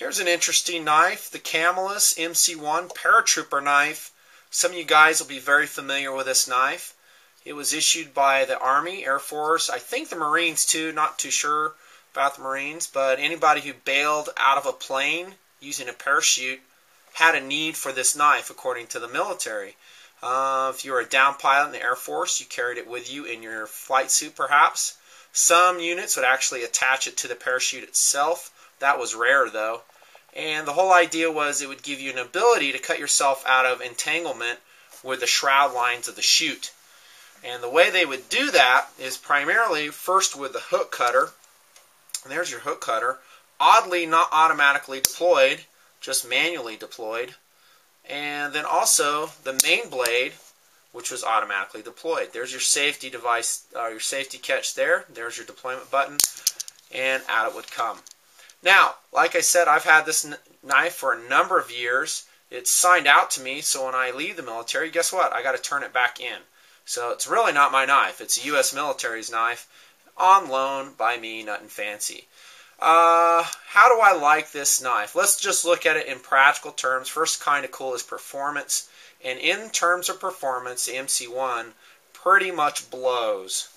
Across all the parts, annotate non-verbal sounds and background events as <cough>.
Here's an interesting knife, the Camillus MC1 Paratrooper knife. Some of you guys will be very familiar with this knife. It was issued by the Army, Air Force, I think the Marines too, not too sure about the Marines, but anybody who bailed out of a plane using a parachute had a need for this knife according to the military. Uh, if you were a down pilot in the Air Force, you carried it with you in your flight suit perhaps. Some units would actually attach it to the parachute itself. That was rare though. And the whole idea was it would give you an ability to cut yourself out of entanglement with the shroud lines of the chute. And the way they would do that is primarily first with the hook cutter. And there's your hook cutter. Oddly not automatically deployed, just manually deployed. And then also the main blade, which was automatically deployed. There's your safety device, uh, your safety catch there. There's your deployment button, and out it would come. Now, like I said, I've had this knife for a number of years. It's signed out to me, so when I leave the military, guess what? I got to turn it back in. So it's really not my knife. It's a U.S. military's knife on loan by me, Nutnfancy. Uh, how do I like this knife? Let's just look at it in practical terms. First kind of cool is performance. And in terms of performance, the MC1 pretty much blows.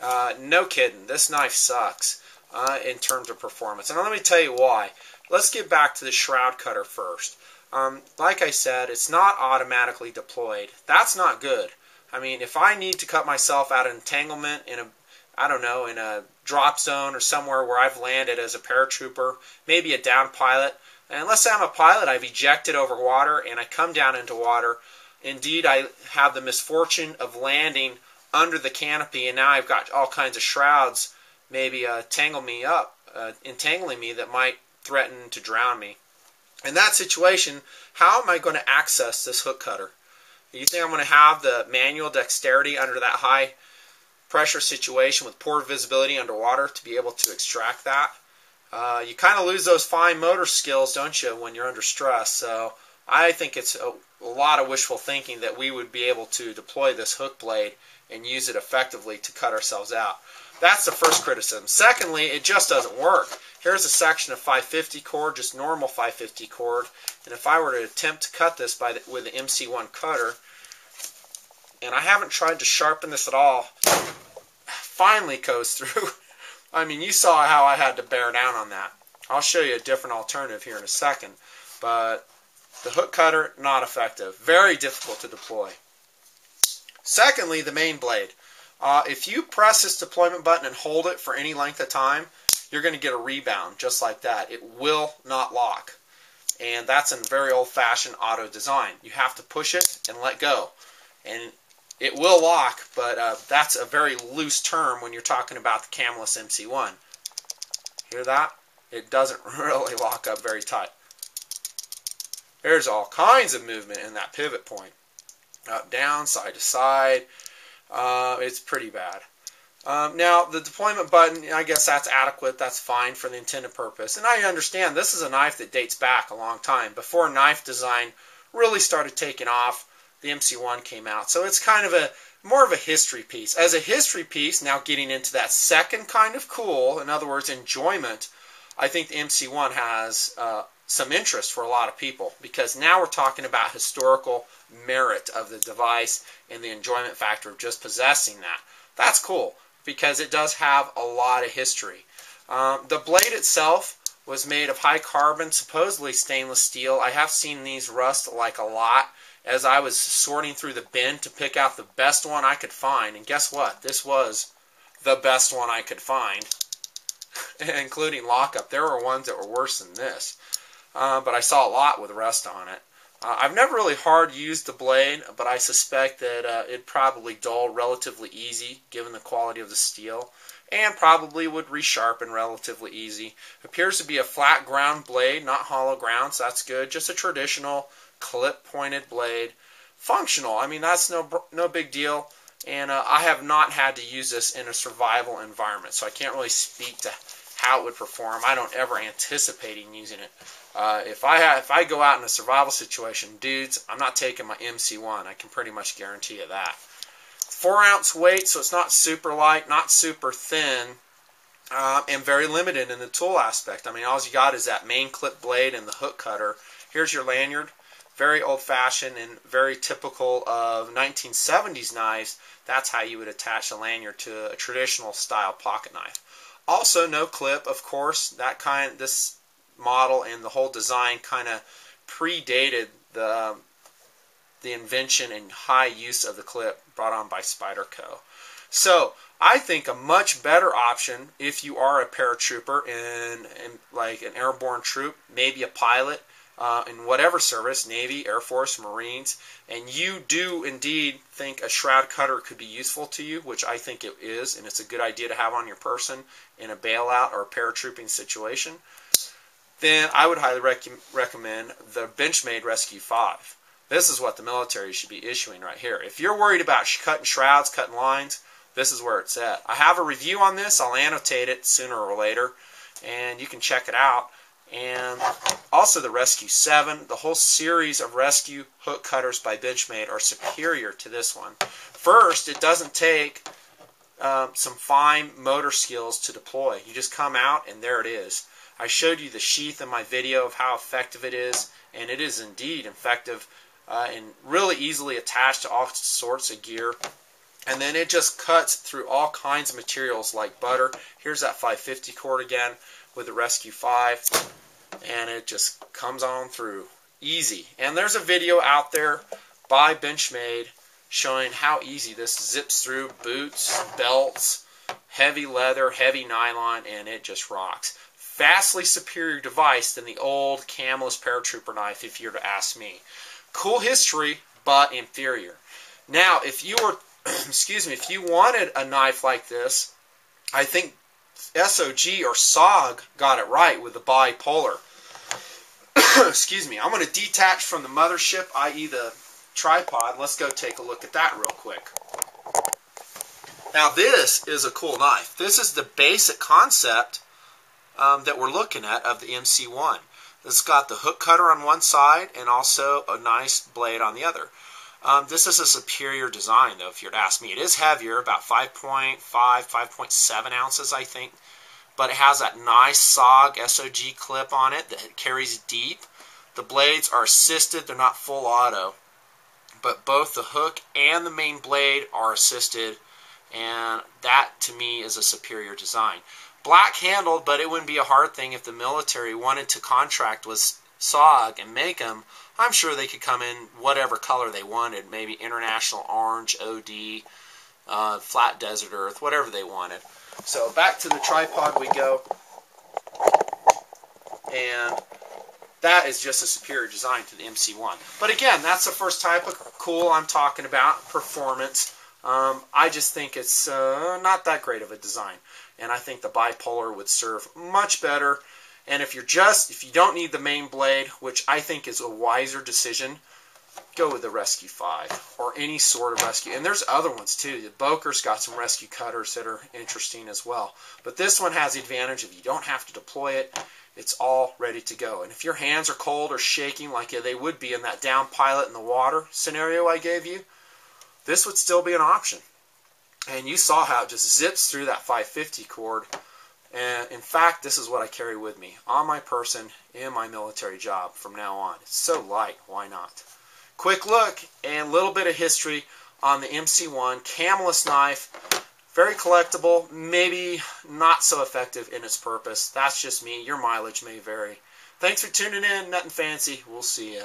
Uh, no kidding. This knife sucks uh, in terms of performance. And let me tell you why. Let's get back to the shroud cutter first. Um, like I said, it's not automatically deployed. That's not good. I mean, if I need to cut myself out of entanglement in a, I don't know, in a drop zone or somewhere where I've landed as a paratrooper, maybe a down pilot, and let's say I'm a pilot, I've ejected over water and I come down into water. Indeed, I have the misfortune of landing under the canopy, and now I've got all kinds of shrouds maybe uh, tangle me up, uh, entangling me that might threaten to drown me. In that situation, how am I going to access this hook cutter? You think I'm going to have the manual dexterity under that high pressure situation with poor visibility underwater to be able to extract that? Uh, you kind of lose those fine motor skills, don't you, when you're under stress? So I think it's a, a lot of wishful thinking that we would be able to deploy this hook blade and use it effectively to cut ourselves out. That's the first criticism. Secondly, it just doesn't work. Here's a section of 550 cord, just normal 550 cord. And if I were to attempt to cut this by the, with the MC1 cutter, and I haven't tried to sharpen this at all, finally goes <laughs> through. I mean, you saw how I had to bear down on that. I'll show you a different alternative here in a second. But the hook cutter, not effective. Very difficult to deploy. Secondly, the main blade. Uh, if you press this deployment button and hold it for any length of time, you're going to get a rebound just like that. It will not lock. And that's a very old-fashioned auto design. You have to push it and let go. And it will lock, but uh, that's a very loose term when you're talking about the Camillus MC1. Hear that? It doesn't <laughs> really lock up very tight. There's all kinds of movement in that pivot point. Up, down, side to side. Uh, it's pretty bad. Um, now, the deployment button, I guess that's adequate. That's fine for the intended purpose. And I understand this is a knife that dates back a long time. Before knife design really started taking off, the MC1 came out. So it's kind of a more of a history piece. As a history piece, now getting into that second kind of cool, in other words, enjoyment, I think the MC1 has uh, some interest for a lot of people because now we're talking about historical merit of the device and the enjoyment factor of just possessing that. That's cool because it does have a lot of history. Um, the blade itself was made of high carbon, supposedly stainless steel. I have seen these rust like a lot as I was sorting through the bin to pick out the best one I could find. And guess what? This was the best one I could find, <laughs> including lockup. There were ones that were worse than this, uh, but I saw a lot with rust on it. Uh, I've never really hard used the blade, but I suspect that uh, it'd probably dull relatively easy given the quality of the steel, and probably would resharpen relatively easy. Appears to be a flat ground blade, not hollow ground, so that's good. Just a traditional clip pointed blade. Functional, I mean, that's no, no big deal. And uh, I have not had to use this in a survival environment, so I can't really speak to how it would perform. I don't ever anticipating using it. Uh, if I have, if I go out in a survival situation, dudes, I'm not taking my MC1. I can pretty much guarantee you that. Four ounce weight, so it's not super light, not super thin. um, and very limited in the tool aspect. I mean, all you got is that main clip blade and the hook cutter. Here's your lanyard. Very old-fashioned and very typical of 1970s knives. That's how you would attach a lanyard to a traditional style pocket knife. Also, no clip, of course. That kind, this model and the whole design kind of predated the the invention and high use of the clip brought on by Spyderco. So I think a much better option if you are a paratrooper in, in like an airborne troop, maybe a pilot uh, in whatever service, Navy, Air Force, Marines, and you do indeed think a shroud cutter could be useful to you, which I think it is, and it's a good idea to have on your person in a bailout or a paratrooping situation, then I would highly rec recommend the Benchmade Rescue 5. This is what the military should be issuing right here. If you're worried about cutting shrouds, cutting lines, this is where it's at. I have a review on this. I'll annotate it sooner or later, and you can check it out. And also the Rescue 7. The whole series of Rescue hook cutters by Benchmade are superior to this one. First, it doesn't take um, some fine motor skills to deploy. You just come out and there it is. I showed you the sheath in my video of how effective it is, and it is indeed effective uh, and really easily attached to all sorts of gear. And then it just cuts through all kinds of materials like butter. Here's that 550 cord again with the Rescue 5. And it just comes on through. Easy. And there's a video out there by Benchmade showing how easy this zips through boots, belts, heavy leather, heavy nylon, and it just rocks. Vastly superior device than the old Camillus paratrooper knife, if you're to ask me. Cool history, but inferior. Now, if you were <clears throat> excuse me, if you wanted a knife like this, I think SOG or SOG got it right with the Bi-Polar. <clears throat> excuse me. I'm going to detach from the mothership, i.e. the tripod. Let's go take a look at that real quick. Now this is a cool knife. This is the basic concept um, that we're looking at of the MC1. It's got the hook cutter on one side and also a nice blade on the other. Um, this is a superior design, though, if to ask me. It is heavier, about 5.5, 5.7 ounces, I think. But it has that nice SOG SOG clip on it that carries deep. The blades are assisted, they're not full auto. But both the hook and the main blade are assisted, and that, to me, is a superior design. Black handled, but it wouldn't be a hard thing if the military wanted to contract with SOG and make them I'm sure they could come in whatever color they wanted, maybe international orange, OD, uh, flat desert earth, whatever they wanted. So back to the tripod we go. And that is just a superior design to the MC1. But again, that's the first type of cool I'm talking about, performance. Um, I just think it's uh, not that great of a design. And I think the Bi-Polar would serve much better and if you're just, if you don't need the main blade, which I think is a wiser decision, go with the Rescue 5 or any sort of rescue. And there's other ones too. The Boker's got some rescue cutters that are interesting as well. But this one has the advantage of you don't have to deploy it. It's all ready to go. And if your hands are cold or shaking like they would be in that down pilot in the water scenario I gave you, this would still be an option. And you saw how it just zips through that 550 cord and in fact, this is what I carry with me on my person in my military job from now on. It's so light, why not? Quick look and a little bit of history on the MC1 Camillus knife. Very collectible, maybe not so effective in its purpose. That's just me. Your mileage may vary. Thanks for tuning in. Nothing fancy. We'll see you.